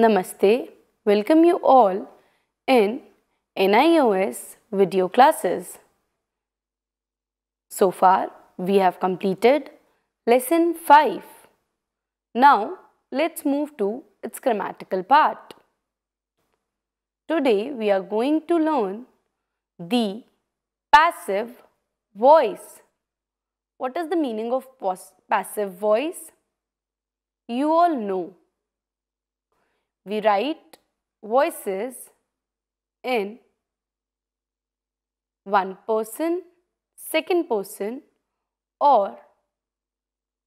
Namaste. Welcome you all in NIOS video classes. So far, we have completed lesson 5. Now, let's move to its grammatical part. Today, we are going to learn the passive voice. What is the meaning of passive voice? You all know. We write voices in one person, second person or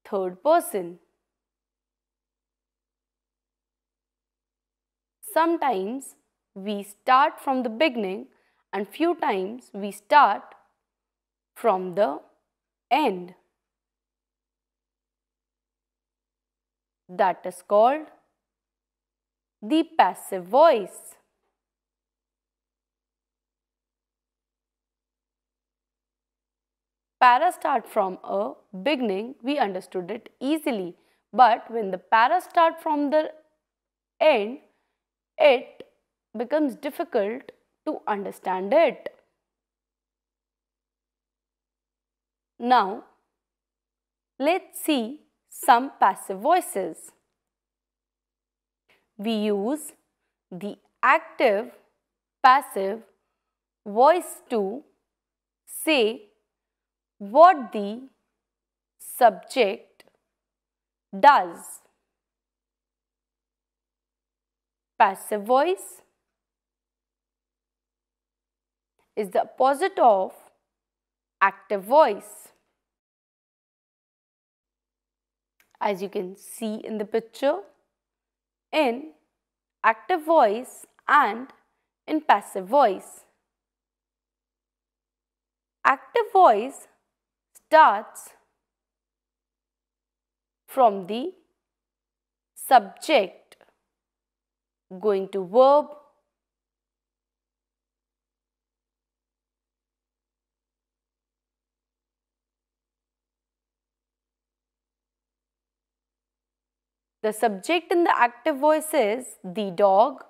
third person. Sometimes we start from the beginning and few times we start from the end. That is called the passive voice. Para start from a beginning, we understood it easily. But when the para start from the end, it becomes difficult to understand it. Now, let's see some passive voices. We use the active passive voice to say what the subject does. Passive voice is the opposite of active voice. As you can see in the picture, in active voice and in passive voice. Active voice starts from the subject going to verb The subject in the active voice is the dog.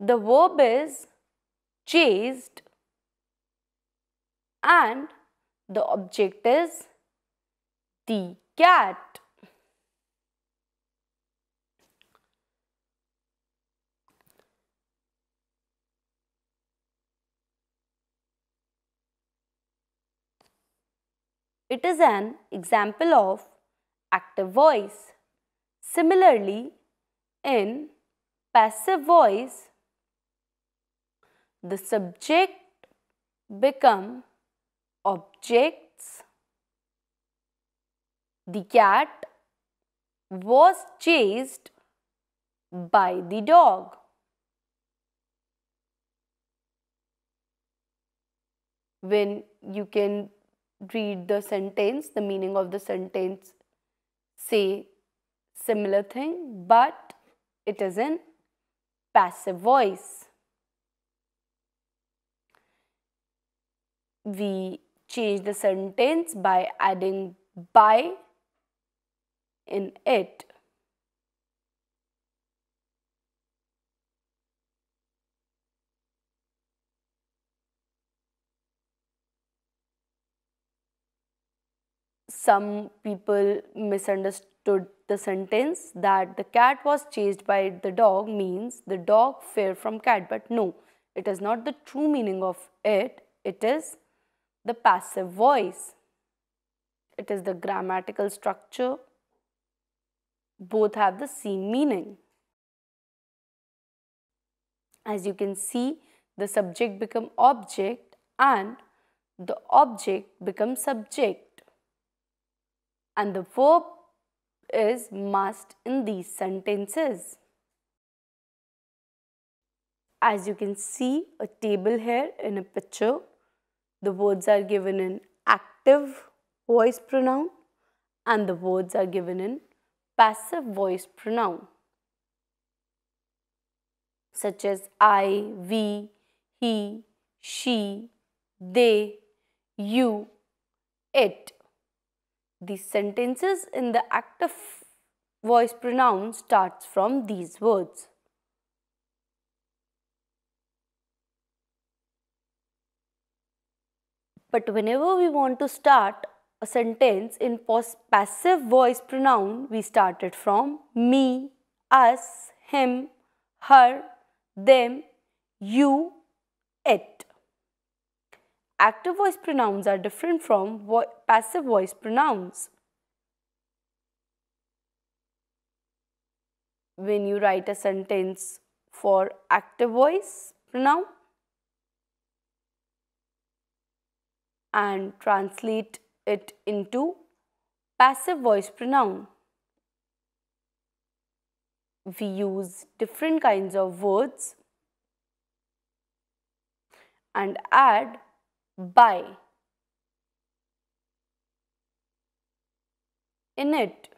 The verb is chased and the object is the cat. It is an example of active voice. Similarly, in passive voice, the subject become objects. The cat was chased by the dog. When you can read the sentence, the meaning of the sentence, say similar thing but it is in passive voice. We change the sentence by adding by in it. Some people misunderstood the sentence that the cat was chased by the dog means the dog feared from cat but no it is not the true meaning of it it is the passive voice. It is the grammatical structure. Both have the same meaning. As you can see the subject become object and the object becomes subject. And the verb is must in these sentences. As you can see a table here in a picture, the words are given in active voice pronoun and the words are given in passive voice pronoun such as I, we, he, she, they, you, it. The sentences in the active voice pronoun starts from these words. But whenever we want to start a sentence in passive voice pronoun, we start it from me, us, him, her, them, you, it. Active voice pronouns are different from vo passive voice pronouns. When you write a sentence for active voice pronoun and translate it into passive voice pronoun. We use different kinds of words and add by in it.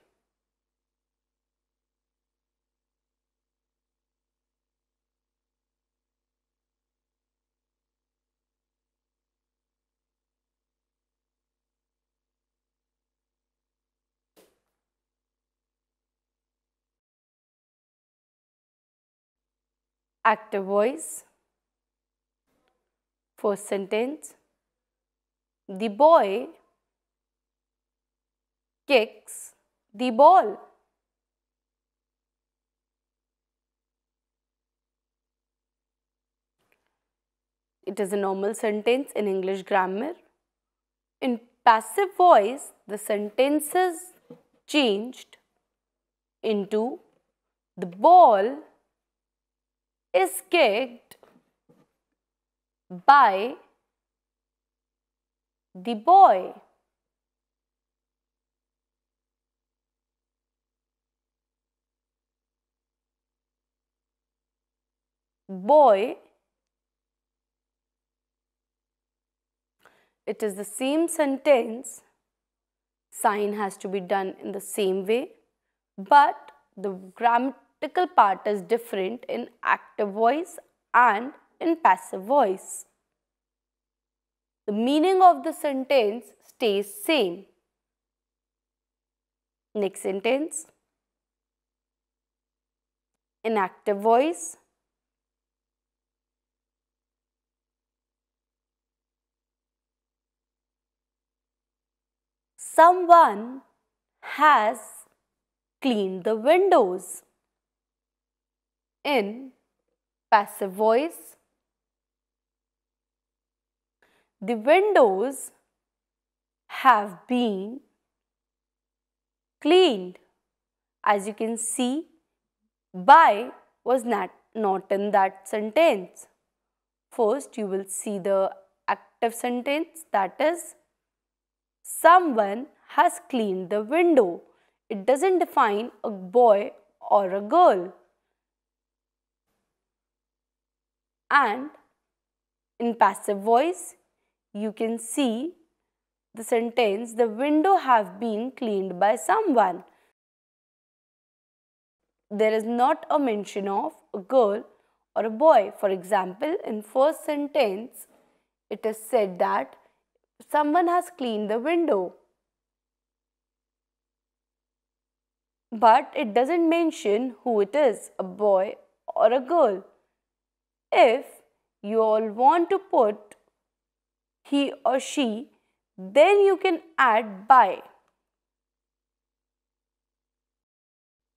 active voice. First sentence The boy kicks the ball. It is a normal sentence in English grammar. In passive voice, the sentence is changed into the ball is kicked by the boy. Boy, it is the same sentence, sign has to be done in the same way, but the grammatical part is different in active voice and in passive voice. The meaning of the sentence stays same. Next sentence. In active voice, someone has cleaned the windows in passive voice. The windows have been cleaned. As you can see, by was not, not in that sentence. First, you will see the active sentence that is, someone has cleaned the window. It doesn't define a boy or a girl. and in passive voice you can see the sentence the window have been cleaned by someone. There is not a mention of a girl or a boy. For example, in first sentence it is said that someone has cleaned the window. But it doesn't mention who it is, a boy or a girl. If you all want to put he or she, then you can add by.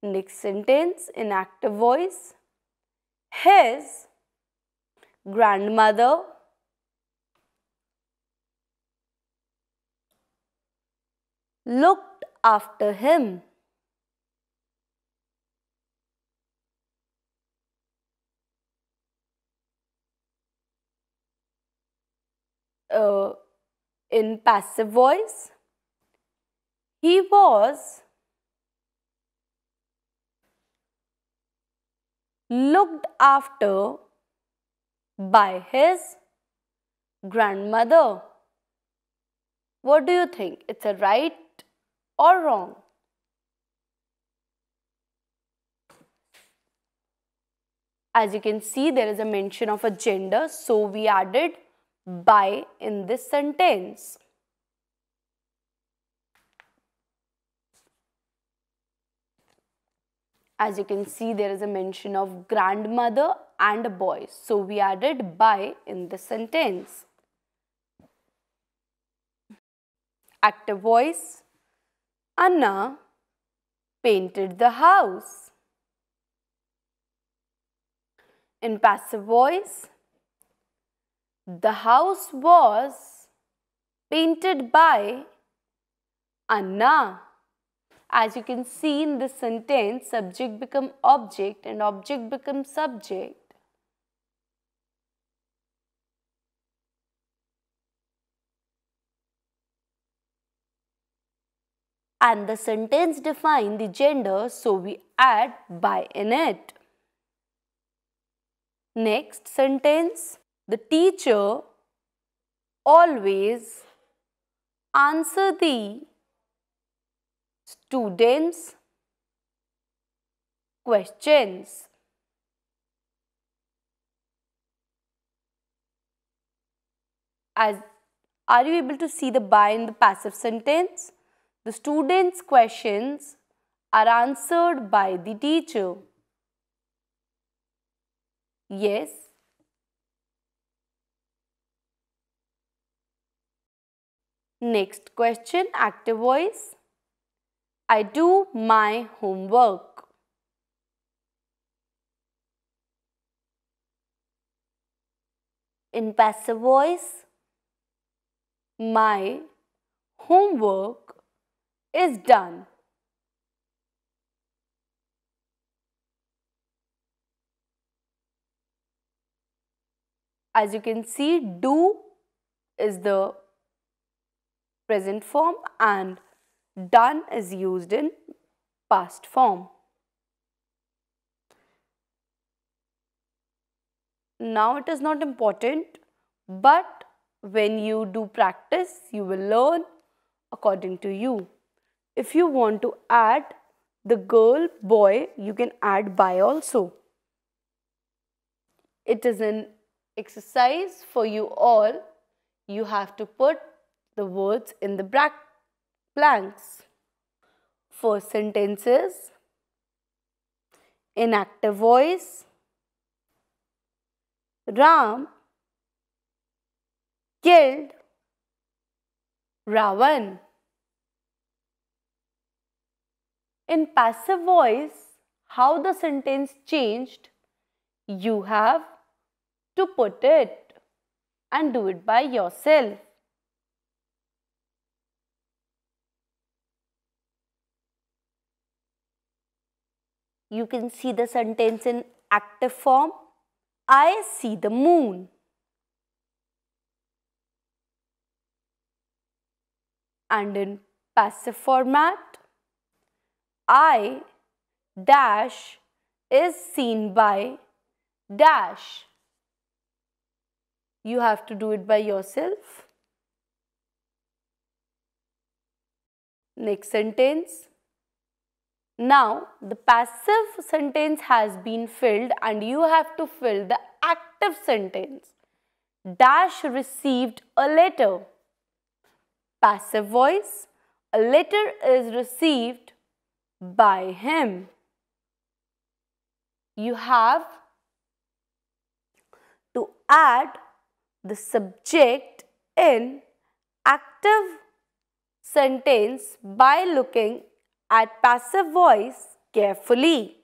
Next sentence in active voice. His grandmother looked after him. Uh, in passive voice. He was looked after by his grandmother. What do you think? It's a right or wrong? As you can see, there is a mention of a gender, so we added by in this sentence. As you can see, there is a mention of grandmother and a boy. So, we added by in this sentence. Active voice. Anna painted the house. In passive voice, the house was painted by Anna. As you can see in this sentence, subject become object and object become subject. and the sentence define the gender so we add by in it. Next sentence, the teacher always answer the students questions. As are you able to see the by in the passive sentence? The students' questions are answered by the teacher. Yes. Next question, active voice. I do my homework. In passive voice, my homework is done. As you can see, do is the present form and done is used in past form. Now it is not important, but when you do practice, you will learn according to you. If you want to add the girl, boy, you can add by also. It is an exercise for you all. You have to put the words in the blanks. First sentences in active voice. Ram killed Ravan. In passive voice, how the sentence changed, you have to put it and do it by yourself. You can see the sentence in active form. I see the moon. And in passive format, I dash is seen by dash. You have to do it by yourself. Next sentence. Now the passive sentence has been filled and you have to fill the active sentence. Dash received a letter. Passive voice. A letter is received by him. You have to add the subject in active sentence by looking at passive voice carefully.